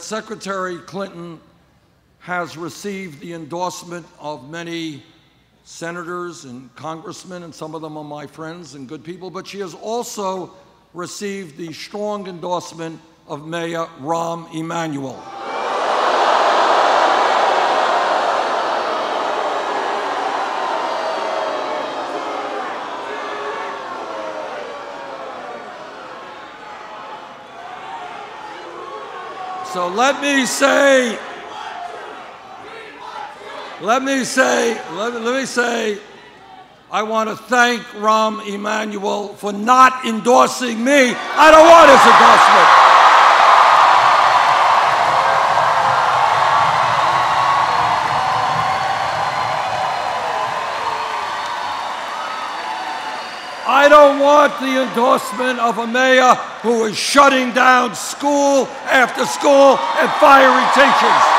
Secretary Clinton has received the endorsement of many senators and congressmen, and some of them are my friends and good people, but she has also received the strong endorsement of Mayor Rahm Emanuel. So let me say, let me say, let me, let me say, I want to thank Rahm Emanuel for not endorsing me. I don't want his endorsement. I don't want the endorsement of a mayor who is shutting down school after school and firing teachers.